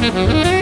Mm-hmm.